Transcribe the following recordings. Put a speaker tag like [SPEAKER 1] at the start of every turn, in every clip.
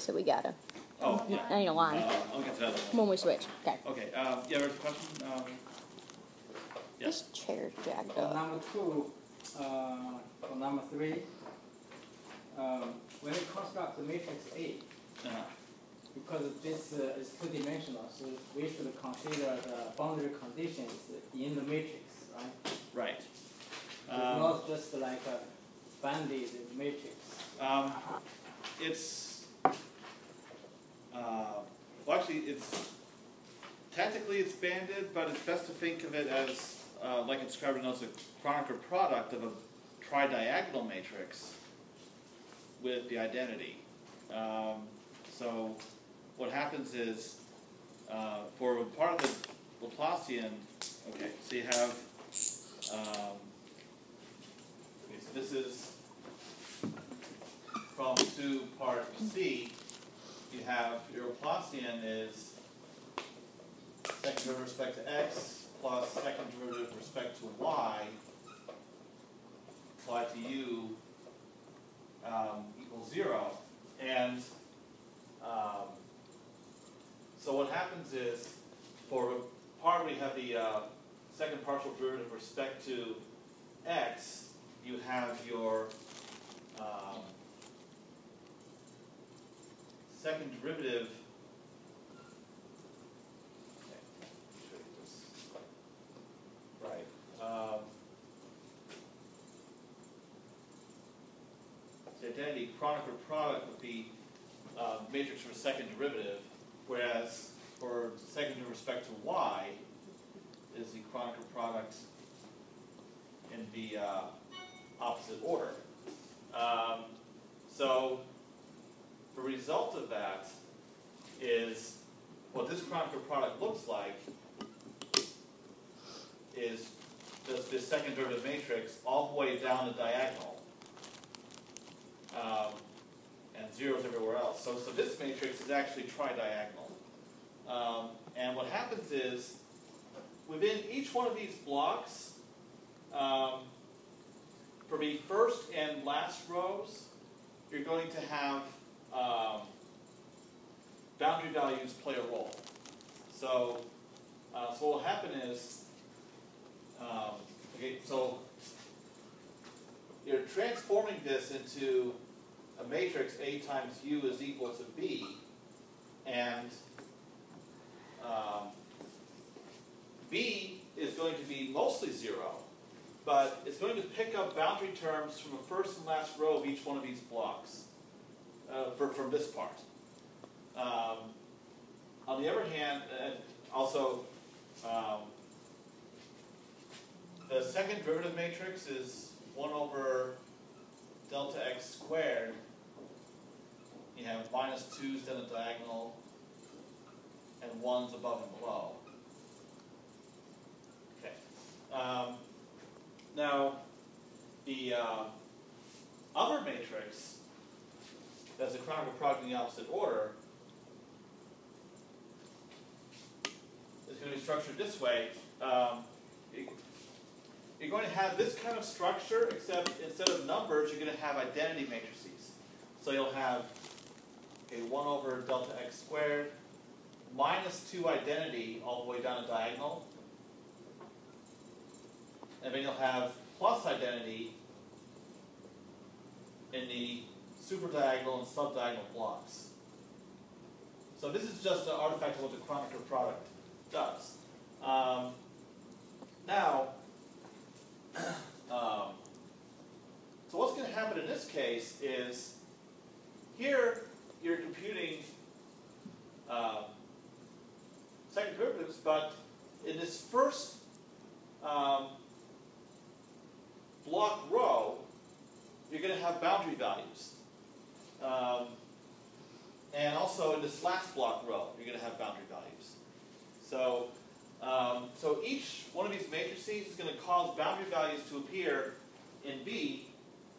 [SPEAKER 1] so we gotta,
[SPEAKER 2] Oh, yeah.
[SPEAKER 1] I need a line
[SPEAKER 2] Uh, I'll get to that one.
[SPEAKER 1] when we switch. Okay.
[SPEAKER 2] Okay, um, yeah, there's a question, um, yes,
[SPEAKER 1] This chair's jacked
[SPEAKER 3] For
[SPEAKER 1] up.
[SPEAKER 3] number two, uh, for number three, um, when you construct the matrix A,
[SPEAKER 2] uh,
[SPEAKER 3] because this uh, is two-dimensional, so we should consider the boundary conditions in the matrix, right?
[SPEAKER 2] right.
[SPEAKER 3] It's
[SPEAKER 2] Um,
[SPEAKER 3] not just like a banded matrix.
[SPEAKER 2] Um, it's, uh, well, actually, it's, technically it's banded, but it's best to think of it as, uh, like it's described in as a Kronecker product of a tridiagonal matrix with the identity. Um, so what happens is, uh, for part of the Laplacian, okay, so you have, um, this is from to part C, you have your Laplacian is second derivative with respect to x plus second derivative with respect to y applied to u um, equals zero. And um, so what happens is for part we have the uh, second partial derivative with respect to x, you have your um, second derivative. Right. Um, the identity product would be uh, matrix for second derivative, whereas for second with respect to y is the Kronecker product in the uh, opposite order. Um, so the result of that is what this product looks like is this, this second derivative matrix all the way down the diagonal. Um, and zeros everywhere else. So, so this matrix is actually tridiagonal. Um, and what happens is, within each one of these blocks, um, for the first and last rows, you're going to have um, boundary values play a role. So, uh, so what will happen is, um, okay, so you're transforming this into a matrix A times U is equal to B, and um, B is going to be mostly zero, but it's going to pick up boundary terms from the first and last row of each one of these blocks uh, for, from this part. Um, on the other hand, and also, um, the second derivative matrix is 1 over delta x squared. You have minus 2's down the diagonal and 1's above and below. Okay. Um, now, the uh, other matrix that's a Kronecker product in the opposite order is going to be structured this way. Um, it- you're going to have this kind of structure, except instead of numbers, you're going to have identity matrices. So you'll have okay, 1 over delta x squared minus 2 identity all the way down a diagonal. And then you'll have plus identity in the superdiagonal and subdiagonal blocks. So this is just an artifact of what the Kronecker product does. Um, now, um, so what's going to happen in this case is here you're computing uh, second derivatives, but in this first um, block row, you're going to have boundary values. Um, and also in this last block row, you're going to have boundary values. So, um, so each one of these matrices is going to cause boundary values to appear in B,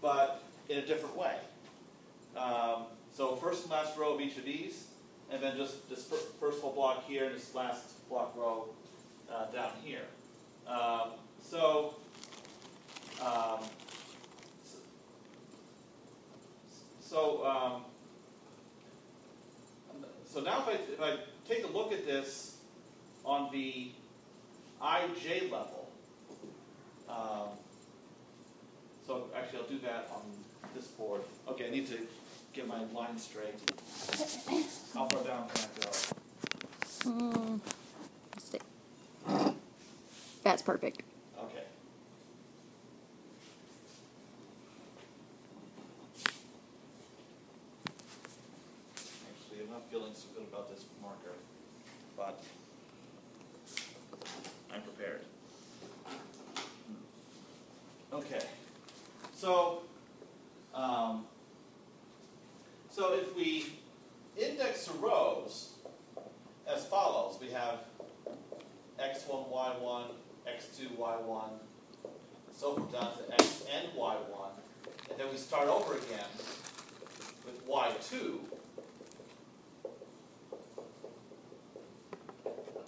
[SPEAKER 2] but in a different way. Um, so first and last row of each of these, and then just this first full block here, and this last block row uh, down here. Um, so, um, so, um, so now if I, if I take a look at this on the ij level, um, so actually I'll do that on this board. Okay, I need to get my line straight. How far down can I go?
[SPEAKER 1] Mm. That's perfect.
[SPEAKER 2] Okay. Actually, I'm not feeling so good about this marker, but I'm prepared. Okay, so, um, so if we index the rows as follows, we have x1, y1, x2, y1, so forth down to x and y1, and then we start over again with y2,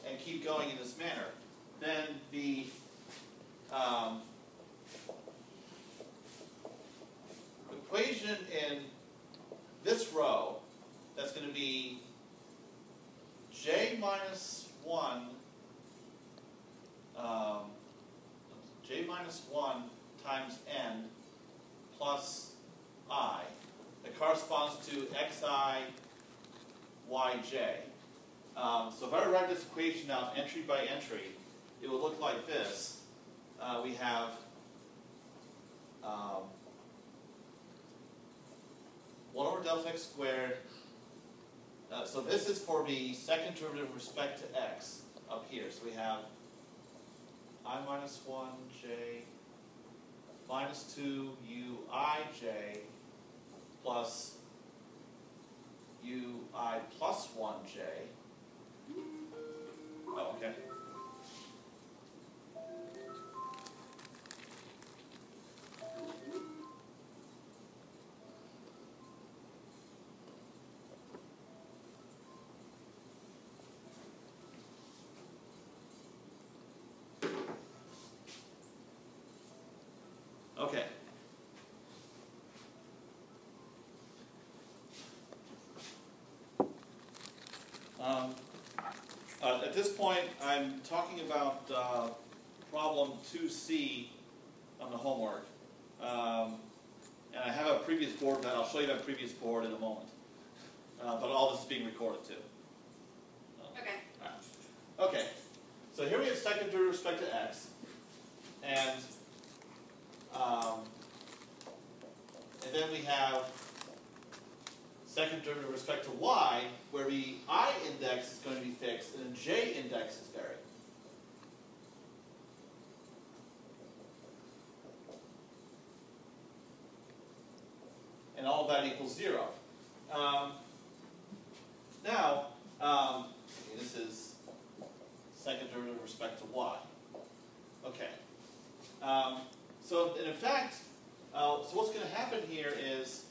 [SPEAKER 2] and keep going in this manner. Then the um, equation in this row, that's going to be j minus 1 um, j minus 1 times n plus corresponds to xi yj. Um, so if I write this equation out entry by entry, it will look like this. Uh, we have um, 1 over delta x squared. Uh, so this is for the second derivative with respect to x up here. So we have i minus 1 j minus 2 u i j plus u i plus 1 j. Oh, okay. Okay. Um, uh, at this point, I'm talking about uh, problem 2C on the homework. Um, and I have a previous board that I'll show you that previous board in a moment. Uh, but all this is being recorded too.
[SPEAKER 4] Okay.
[SPEAKER 2] Alright. Okay, so here we have second derivative with respect to x. And um, and then we have second derivative with respect to y, where the i index is going to be fixed and the j index is varied. And all of that equals zero. Um, now, um, okay, this is second derivative with respect to y. Okay. Um, so in fact, uh, so what's going to happen here is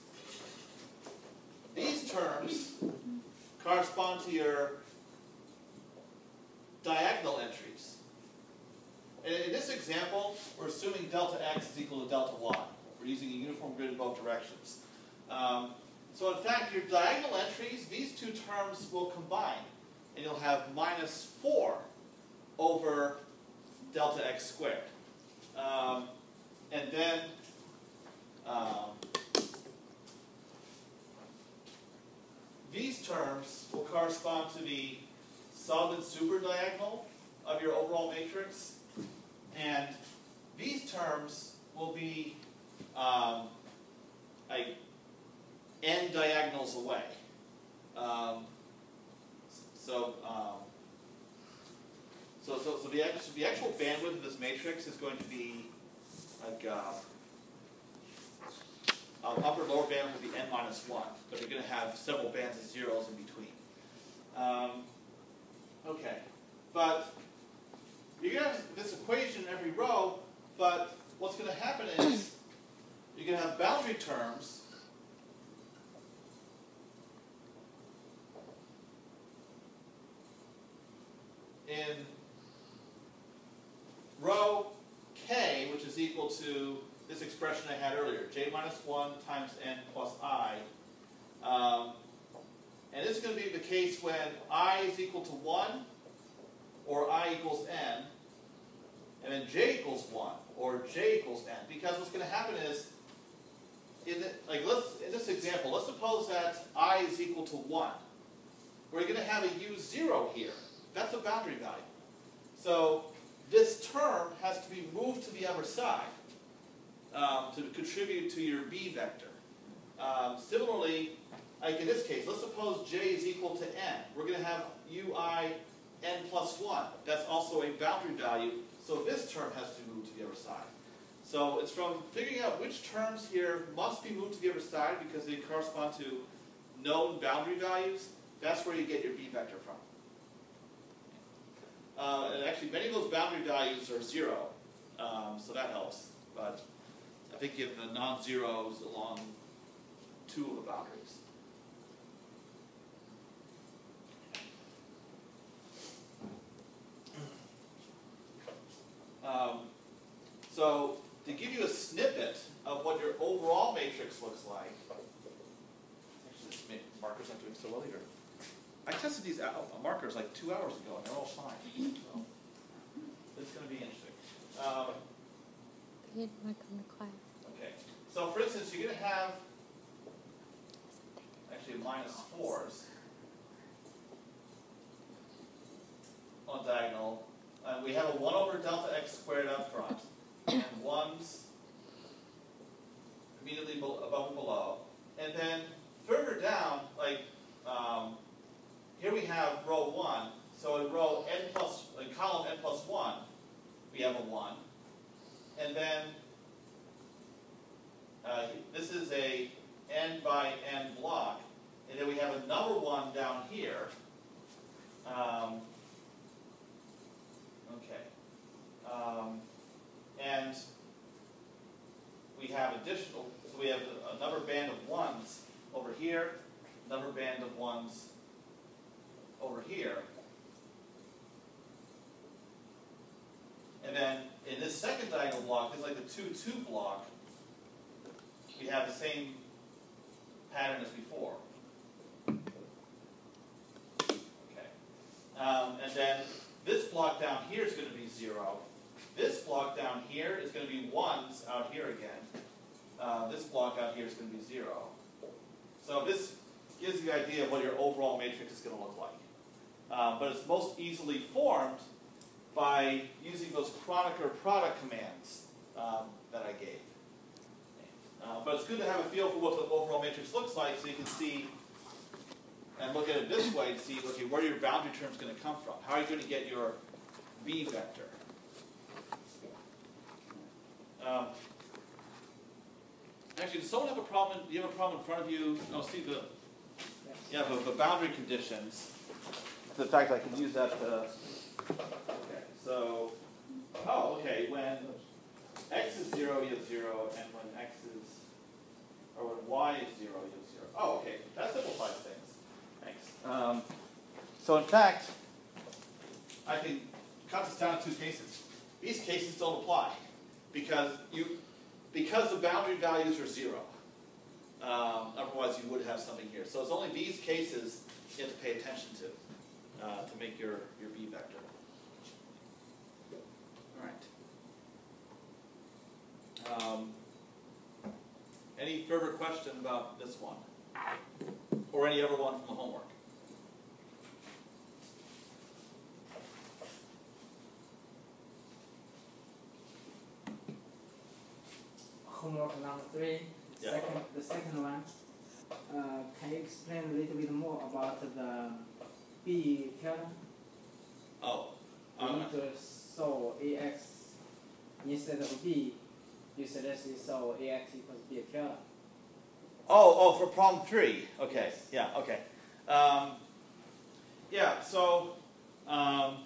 [SPEAKER 2] these terms correspond to your diagonal entries. In, in this example, we're assuming delta x is equal to delta y. We're using a uniform grid in both directions. Um, so in fact, your diagonal entries, these two terms will combine, and you'll have minus 4 over delta x squared. Um, and then um, these terms will correspond to the sub and super diagonal of your overall matrix. And these terms will be um, like n diagonals away. Um, so, um, so, so, so the, actual, the actual bandwidth of this matrix is going to be like uh, um, upper lower band will be n minus 1, but you're going to have several bands of zeros in between. Um, okay, but you're going to have this equation in every row, but what's going to happen is you're going to have boundary terms in row k, which is equal to this expression I had earlier, j minus 1 times n plus i. Um, and this is going to be the case when i is equal to 1 or i equals n, and then j equals 1 or j equals n. Because what's going to happen is, in the, like let's in this example, let's suppose that i is equal to 1. We're going to have a u0 here. That's a boundary value. So this term has to be moved to the other side um, to contribute to your b vector. Um, similarly, like in this case, let's suppose j is equal to n. We're going to have ui n plus 1. That's also a boundary value, so this term has to move to the other side. So it's from figuring out which terms here must be moved to the other side because they correspond to known boundary values. That's where you get your b vector from. Uh, and actually, many of those boundary values are zero, um, so that helps. But I think you have the non-zeros along two of the boundaries. Um, so to give you a snippet of what your overall matrix looks like, actually, this marker's not doing so well either. I tested these out, uh, markers like two hours ago, and they're all fine. So, it's going to be interesting. Um,
[SPEAKER 1] They didn't want to come to class.
[SPEAKER 2] So for instance, you're going to have actually minus minus fours on diagonal. And we have a 1 over delta x squared up front, and 1s immediately bel- above and below. And then further down, like um, here we have row 1. So in row n plus, in column n plus 1, we have a 1. And then uh, this is a n by n block. And then we have another one down here. Um, okay. Um, and we have additional, so we have another band of ones over here, another band of ones over here. And then in this second diagonal block, it's like the 2-2 block, we have the same pattern as before. Okay. Um, and then this block down here is going to be 0. This block down here is going to be 1s out here again. Uh, this block out here is going to be 0. So this gives you the idea of what your overall matrix is going to look like. Um, but it's most easily formed by using those Kronecker product commands um, that I gave. Uh, but it's good to have a feel for what the overall matrix looks like so you can see and look at it this way to see, okay, where your boundary term is going to come from. How are you going to get your B vector? Um, actually, does someone have a problem? Do you have a problem in front of you? Oh, see the, yeah, the, the boundary conditions. The fact I can use that to, okay, so, oh, okay, when x is 0, you have 0, and when x is, or when y is 0, you have 0. Oh, okay, that simplifies things. Thanks. Um, so in fact, I can cut this down to two cases. These cases don't apply because you, because the boundary values are 0. Um, otherwise, you would have something here. So it's only these cases you have to pay attention to uh, to make your, your b vector. All right. Um, any further question about this one? Or any other one from the homework?
[SPEAKER 3] Homework number three,
[SPEAKER 2] Yeah.
[SPEAKER 3] second, the second one. Uh, can you explain a little bit more about the B pattern?
[SPEAKER 2] Oh,
[SPEAKER 3] You
[SPEAKER 2] um,
[SPEAKER 3] need to solve AX instead of B. You suggest you solve AX equals B pattern.
[SPEAKER 2] oh, oh, for problem three. Okay, yeah, okay. Um, yeah, so, um,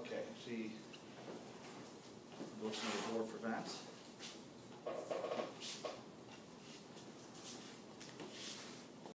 [SPEAKER 2] okay, actually, go to the board for that.